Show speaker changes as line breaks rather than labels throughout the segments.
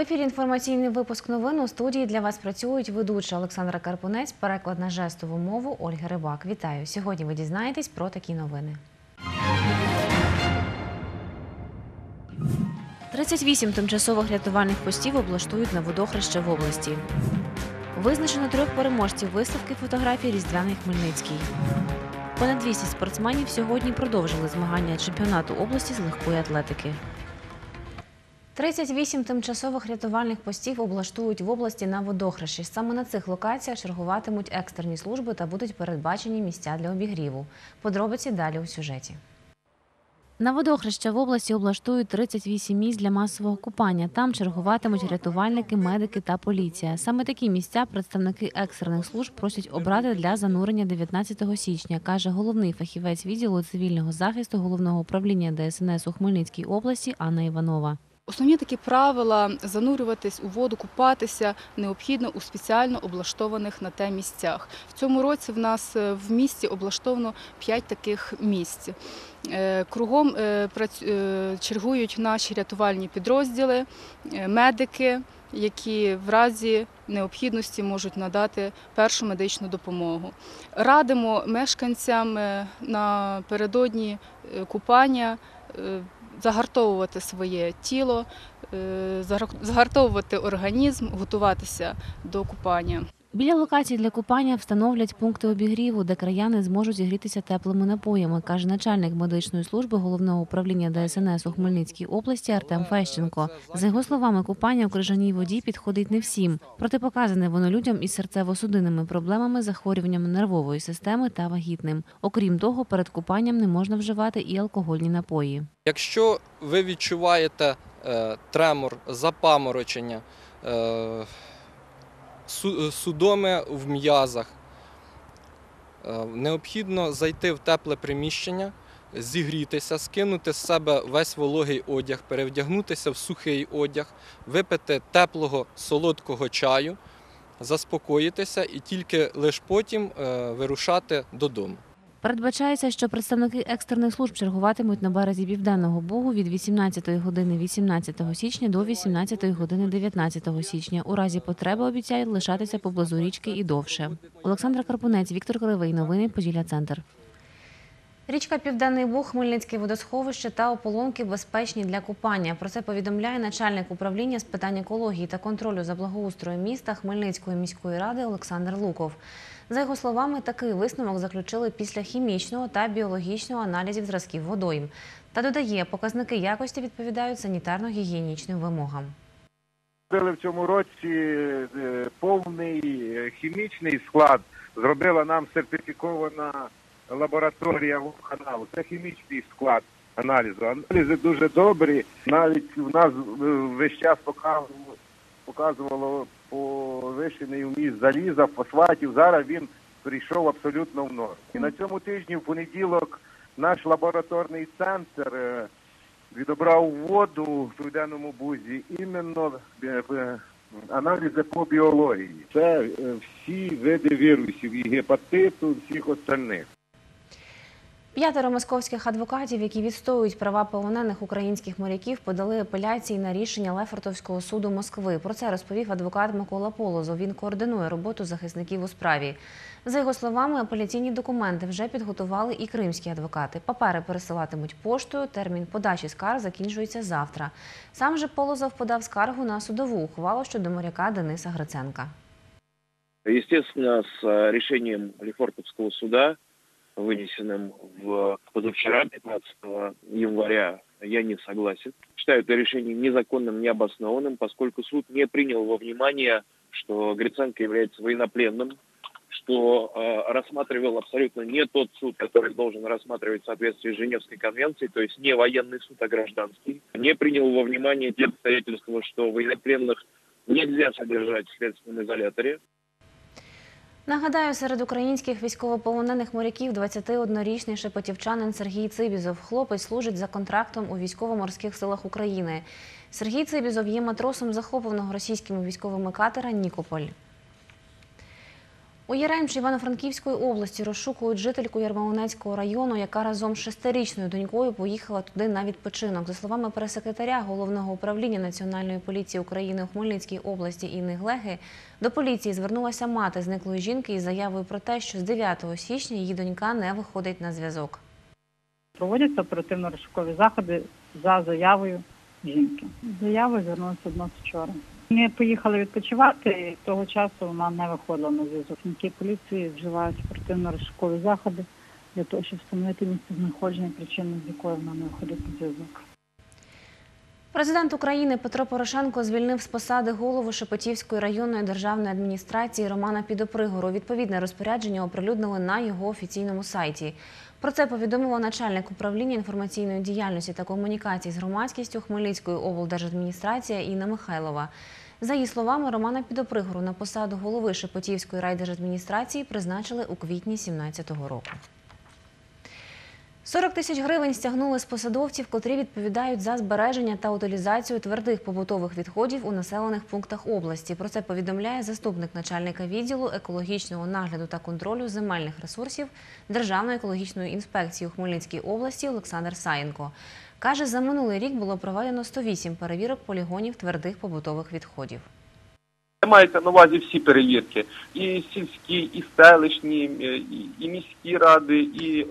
ефірі інформаційний випуск новин у студії для вас працюють ведуча Олександра Карпунець, переклад на жестову мову Ольги Рибак. Вітаю! Сьогодні ви дізнаєтесь про такі новини. 38 тимчасових рятувальних постів облаштують на водохреще в області. Визначено трьох переможців виставки фотографій Різдвяний Хмельницький. Понад 200 спортсменів сьогодні продовжили змагання чемпіонату області з легкої атлетики. 38 тимчасових рятувальних постів облаштують в області на водохрещі. Саме на цих локаціях чергуватимуть екстрені служби та будуть передбачені місця для обігріву. Подробиці далі у сюжеті. На водохреща в області облаштують 38 місць для масового купання. Там чергуватимуть рятувальники, медики та поліція. Саме такі місця представники екстрених служб просять обрати для занурення 19 січня, каже головний фахівець відділу цивільного захисту головного управління ДСНС у Хмельницькій області Анна Іванова.
Основні такі правила занурюватись у воду, купатися необхідно у спеціально облаштованих на те місцях. В цьому році в нас е, в місті облаштовано 5 таких місць. Е, Кругом е, чергують наші рятувальні підрозділи, медики, які в разі необхідності можуть надати першу медичну допомогу. Радимо мешканцям напередодні купання загартовувати своє тіло, е, загартовувати організм, готуватися до купання.
Біля локацій для купання встановлять пункти обігріву, де краяни зможуть зігрітися теплими напоями, каже начальник медичної служби головного управління ДСНС у Хмельницькій області Артем Фещенко. За його словами, купання у крижаній воді підходить не всім. Протипоказане воно людям із серцево-судинними проблемами, захворюваннями нервової системи та вагітним. Окрім того, перед купанням не можна вживати і алкогольні напої.
Якщо ви відчуваєте е, тремор, запаморочення, е, су- судоми в м'язах, е, необхідно зайти в тепле приміщення, зігрітися, скинути з себе весь вологий одяг, перевдягнутися в сухий одяг, випити теплого солодкого чаю, заспокоїтися і тільки лише потім е, вирушати додому.
Передбачається, що представники екстрених служб чергуватимуть на березі Південного Бугу від 18 години 18 січня до 18 години 19 січня. У разі потреби обіцяють лишатися поблизу річки і довше. Олександра Карпунець, Віктор Кривий. Новини Поділля Центр. Річка Південний Буг, Хмельницьке водосховище та ополонки безпечні для купання. Про це повідомляє начальник управління з питань екології та контролю за благоустроєм міста Хмельницької міської ради Олександр Луков. За його словами, такий висновок заключили після хімічного та біологічного аналізів зразків водойм. Та додає, показники якості відповідають санітарно-гігієнічним вимогам.
Зробили в цьому році е, повний е, хімічний склад. Зробила нам сертифікована лабораторія каналу. Це хімічний склад аналізу. Аналізи дуже добрі. Навіть у нас е, весь час показувало повищений вміст заліза, фосфатів. Зараз він прийшов абсолютно в норму. І на цьому тижні, в понеділок, наш лабораторний центр. е, відобрав воду в південному бузі іменно е, е, аналізи по біології. Це всі види вірусів і гепатиту, всіх остальних.
П'ятеро московських адвокатів, які відстоюють права полонених українських моряків, подали апеляції на рішення Лефортовського суду Москви. Про це розповів адвокат Микола Полозов. Він координує роботу захисників у справі. За його словами, апеляційні документи вже підготували і кримські адвокати. Папери пересилатимуть поштою. Термін подачі скарг закінчується завтра. Сам же Полозов подав скаргу на судову ухвалу щодо моряка Дениса Гриценка.
Естественно, с э, решением Лефортовского суда, вынесенным в позавчера, 15 января, я не согласен. Считаю это решение незаконным, необоснованным, поскольку суд не принял во внимание, что Гриценко является военнопленным, что э, рассматривал абсолютно не тот суд, который должен рассматривать в соответствии с Женевской конвенцией, то есть не военный суд, а гражданский. Не принял во внимание те обстоятельства, что военнопленных нельзя содержать в следственном изоляторе.
Нагадаю, серед українських військовополонених моряків 21-річний шепотівчанин Сергій Цибізов. Хлопець служить за контрактом у військово-морських силах України. Сергій Цибізов є матросом захопленого російськими військовими катера Нікополь. У Яремчі Івано-Франківської області розшукують жительку Ярмолинецького району, яка разом з шестирічною донькою поїхала туди на відпочинок. За словами прес-секретаря Головного управління Національної поліції України у Хмельницькій області Інни Глеги, до поліції звернулася мати зниклої жінки із заявою про те, що з 9 січня її донька не виходить на зв'язок.
Проводяться оперативно-розшукові заходи за заявою жінки. З заявою звернулися до нас вчора. Ми поїхали відпочивати, того часу вона не виходила на зв'язок. Працівники поліції вживають оперативно-розшукові заходи для того, щоб встановити місце знаходження причини, з якої вона не виходить на зв'язок.
Президент України Петро Порошенко звільнив з посади голову Шепетівської районної державної адміністрації Романа Підопригору. Відповідне розпорядження оприлюднили на його офіційному сайті. Про це повідомила начальник управління інформаційної діяльності та комунікацій з громадськістю Хмельницької облдержадміністрації Інна Михайлова. За її словами, Романа Підопригору на посаду голови Шепетівської райдержадміністрації призначили у квітні 2017 року. 40 тисяч гривень стягнули з посадовців, котрі відповідають за збереження та утилізацію твердих побутових відходів у населених пунктах області. Про це повідомляє заступник начальника відділу екологічного нагляду та контролю земельних ресурсів Державної екологічної інспекції у Хмельницькій області Олександр Саєнко. Каже, за минулий рік було проведено 108 перевірок полігонів твердих побутових відходів.
Мається на увазі всі перевірки, і сільські, і селищні, і, і міські ради, і е,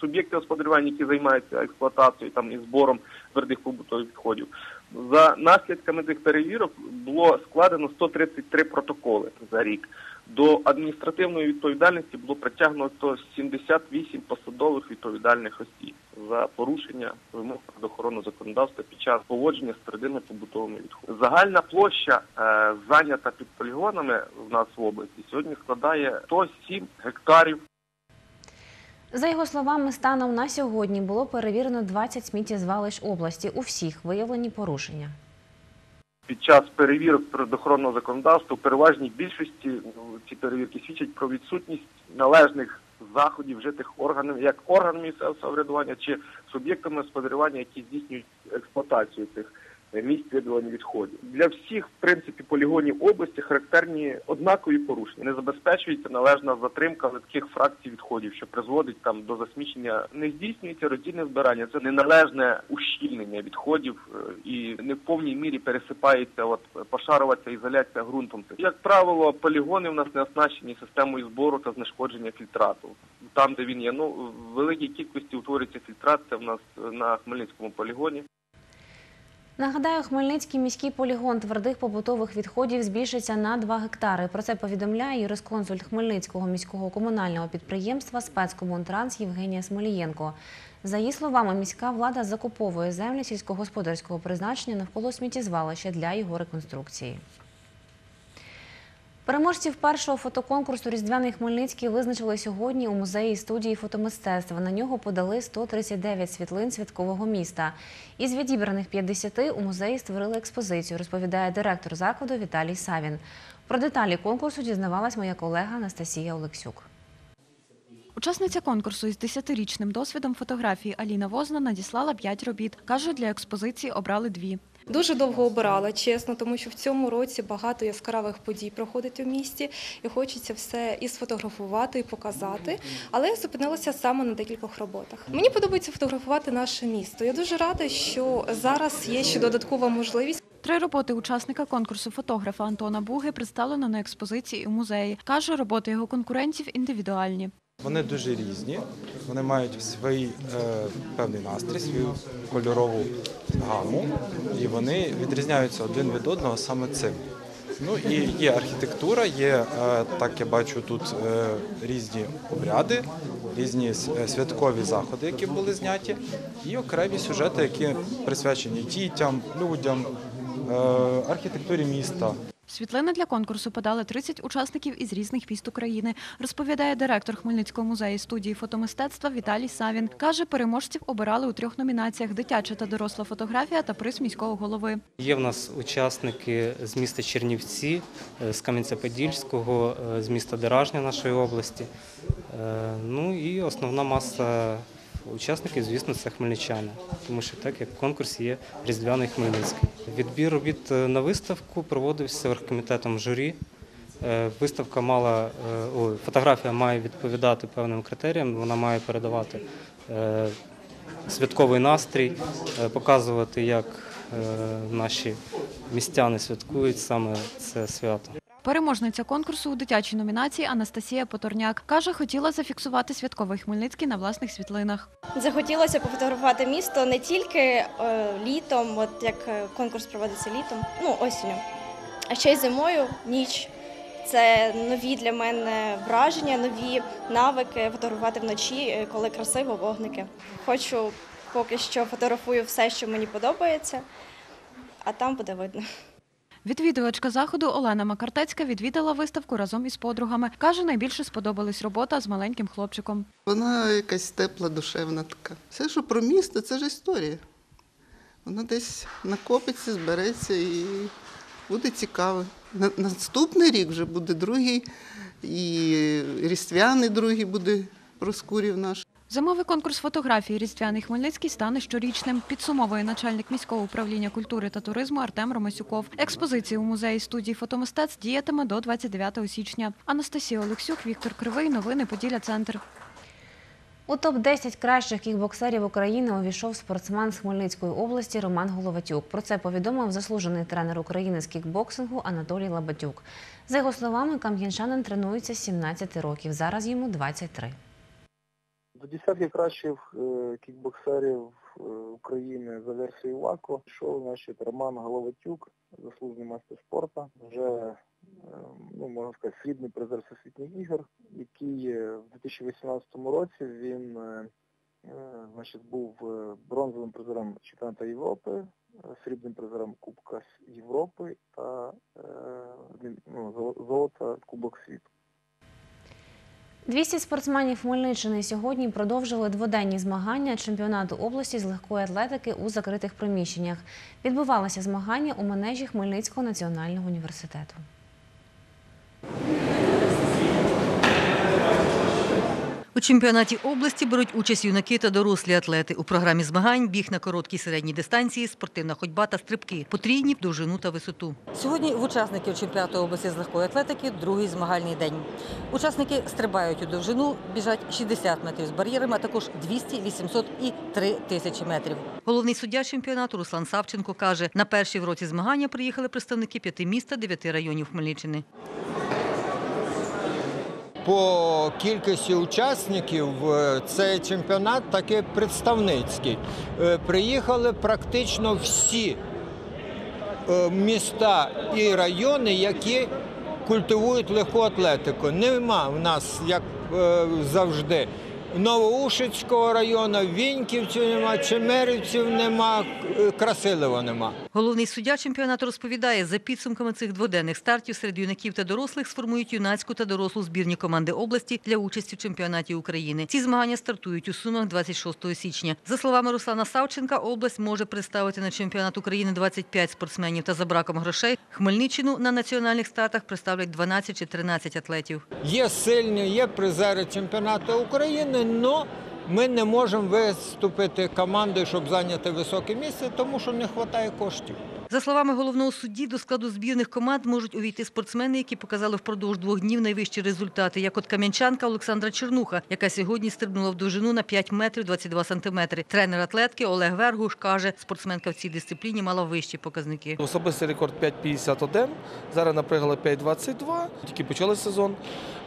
суб'єкти господарювання, які займаються експлуатацією і збором твердих побутових відходів. За наслідками цих перевірок було складено 133 протоколи за рік. До адміністративної відповідальності було притягнуто 78 посадових відповідальних осіб за порушення вимог природоохоронного законодавства під час поводження з твердими побутовими відходами. Загальна площа е, зайнята під полігонами в нас в області сьогодні складає 107 гектарів
За його словами, станом на сьогодні було перевірено 20 сміттєзвалищ області. У всіх виявлені порушення.
під час перевірок природоохоронного законодавства у переважній більшості ну, ці перевірки свідчать про відсутність належних заходів вжитих органів, як орган місцевого самоврядування чи суб'єктами господарювання, які здійснюють експлуатацію цих місць відвідування відходів. Для всіх, в принципі, полігонів області характерні однакові порушення. Не забезпечується належна затримка легких фракцій відходів, що призводить там до засмічення. Не здійснюється роздільне збирання. Це неналежне ущільнення відходів е, і не в повній мірі пересипається от пошарова ця ізоляція ґрунтом. Як правило, полігони в нас не оснащені системою збору та знешкодження фільтрату. Там, де він є, ну в великій кількості утворюється фільтрат. Це в нас е, на Хмельницькому полігоні.
Нагадаю, Хмельницький міський полігон твердих побутових відходів збільшиться на 2 гектари. Про це повідомляє юрисконсульт Хмельницького міського комунального підприємства «Спецкомунтранс» Євгенія Смолієнко. За її словами, міська влада закуповує землі сільськогосподарського призначення навколо сміттєзвалища для його реконструкції. Переможців першого фотоконкурсу Різдвяний Хмельницький визначили сьогодні у музеї студії фотомистецтва. На нього подали 139 світлин святкового міста. Із відібраних 50 у музеї створили експозицію, розповідає директор закладу Віталій Савін. Про деталі конкурсу дізнавалась моя колега Анастасія Олексюк.
Учасниця конкурсу із 10-річним досвідом фотографії Аліна Возна надіслала 5 робіт. Каже, для експозиції обрали дві.
Дуже довго обирала, чесно, тому що в цьому році багато яскравих подій проходить у місті, і хочеться все і сфотографувати, і показати. Але я зупинилася саме на декількох роботах. Мені подобається фотографувати наше місто. Я дуже рада, що зараз є ще додаткова можливість.
Три роботи учасника конкурсу фотографа Антона Буги представлено на експозиції у музеї. Каже, роботи його конкурентів індивідуальні.
Вони дуже різні, вони мають свій е, певний настрій, свою кольорову гаму, і вони відрізняються один від одного саме цим. Ну і є архітектура, є, е, так я бачу, тут е, різні обряди, різні е, святкові заходи, які були зняті, і окремі сюжети, які присвячені дітям, людям, е, архітектурі міста.
Світлини для конкурсу подали 30 учасників із різних міст України, розповідає директор Хмельницького музею студії фотомистецтва Віталій Савін. Каже, переможців обирали у трьох номінаціях: дитяча та доросла фотографія та приз міського голови.
Є в нас учасники з міста Чернівці, е, з Кам'янця-Подільського, е, з міста Деражня нашої області. Е, Ну і основна маса учасників, звісно, це хмельничани, тому що так як в конкурсі є Різдвяний Хмельницький. Відбір робіт е, на виставку проводився оргкомітетом журі. Е, Виставка мала, е, ой, фотографія має відповідати певним критеріям, вона має передавати святковий настрій, показувати, як наші містяни святкують саме це свято.
Переможниця конкурсу у дитячій номінації Анастасія Поторняк каже, хотіла зафіксувати святковий Хмельницький на власних світлинах.
Захотілося пофотографувати місто не тільки е, літом, от як е, конкурс проводиться літом, ну осінню, а ще й зимою, ніч. Це нові для мене враження, нові навики фотографувати вночі, е, коли красиво вогники. Хочу поки що фотографую все, що мені подобається, а там буде видно.
Відвідувачка заходу Олена Макартецька відвідала виставку разом із подругами. Каже, найбільше сподобалась робота з маленьким хлопчиком.
Вона якась тепла, душевна така. Все, що про місто, це ж історія. Вона десь накопиться, збереться і буде цікаво. На- Наступний рік вже буде другий, і різдвяний другий буде Проскурів наш.
Зимовий конкурс фотографії Різдвяний Хмельницький стане щорічним. Підсумовує начальник міського управління культури та туризму Артем Ромасюков. Експозиція у музеї студії фотомистецтв діятиме до 29 січня. Анастасія Олексюк, Віктор Кривий. Новини Поділля Центр.
У топ-10 кращих кікбоксерів України увійшов спортсмен з Хмельницької області Роман Головатюк. Про це повідомив заслужений тренер України з кікбоксингу Анатолій Лабатюк. За його словами, кам'янчанин тренується 17 років. Зараз йому 23.
До десятки кращих е, кікбоксерів е, України за версією ВАКО йшов значить, Роман Головатюк, заслужений майстер спорту, вже е, ну, можна сказати, срібний призер всесвітніх ігор, який в 2018 році він значить, був бронзовим призером чемпіонату Європи, срібним призером Кубка Європи та ну, золо- золото Кубок світу.
200 спортсменів Хмельниччини сьогодні продовжили дводенні змагання чемпіонату області з легкої атлетики у закритих приміщеннях. Відбувалися змагання у манежі Хмельницького національного університету.
У чемпіонаті області беруть участь юнаки та дорослі атлети. У програмі змагань біг на короткій середній дистанції, спортивна ходьба та стрибки, потрійні в довжину та висоту. Сьогодні в учасників чемпіонату області з легкої атлетики другий змагальний день. Учасники стрибають у довжину, біжать 60 метрів з бар'єрами, а також 200, 800 і 3 тисячі метрів. Головний суддя чемпіонату Руслан Савченко каже, на перші в році змагання приїхали представники п'яти міст та дев'яти районів Хмельниччини.
По кількості учасників е, цей чемпіонат таки представницький. Е, Приїхали практично всі е, міста і райони, які культивують легку атлетику. Нема в нас, як завжди, Новоушицького району, Віньківців нема, Чемерівців нема, Красилева нема.
Головний суддя чемпіонату розповідає, за підсумками цих дводенних стартів серед юнаків та дорослих сформують юнацьку та дорослу збірні команди області для участі в чемпіонаті України. Ці змагання стартують у Сумах 26 січня. За словами Руслана Савченка, область може представити на чемпіонат України 25 спортсменів та за браком грошей Хмельниччину на національних стартах представлять 12 чи 13 атлетів.
Є сильні, є призери чемпіонату України, але ми не можемо виступити командою, щоб зайняти високе місце, тому що не вистачає коштів.
За словами головного судді, до складу збірних команд можуть увійти спортсмени, які показали впродовж двох днів найвищі результати, як от кам'янчанка Олександра Чернуха, яка сьогодні стрибнула в довжину на 5 метрів 22 сантиметри. Тренер атлетки Олег Вергуш каже, спортсменка в цій дисципліні мала вищі показники.
Особистий рекорд 5,51, зараз напрягала 5,22, тільки почали сезон.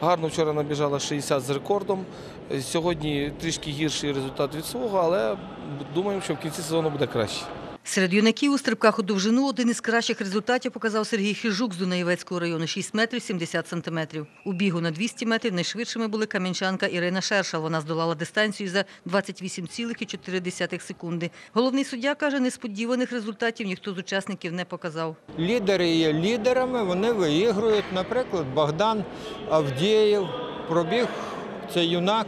Гарно вчора набіжала 60 з рекордом. Сьогодні трішки гірший результат від свого, але думаємо, що в кінці сезону буде краще.
Серед юнаків у стрибках у довжину один із кращих результатів показав Сергій Хижук з Дунаєвецького району 6 метрів 70 сантиметрів. У бігу на 200 метрів найшвидшими були кам'янчанка Ірина Шершал. Вона здолала дистанцію за 28,4 секунди. Головний суддя каже, несподіваних результатів ніхто з учасників не показав.
Лідери є лідерами, вони виігрують. Наприклад, Богдан Авдієв пробіг це юнак,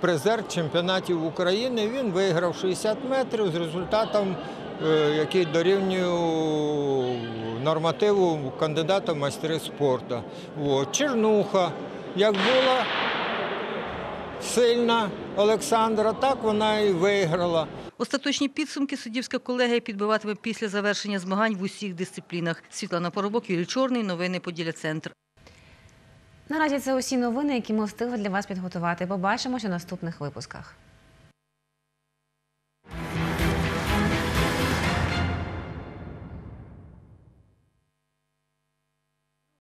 призер чемпіонатів України. Він виграв 60 метрів з результатом, е, який дорівнює нормативу кандидата в майстри спорту. Чернуха, як була сильна Олександра, так вона і виграла.
Остаточні підсумки суддівська колегія підбиватиме після завершення змагань в усіх дисциплінах. Світлана Поробок, Юрій Чорний. Новини Поділля Центр.
Наразі це усі новини, які ми встигли для вас підготувати. Побачимося у наступних випусках.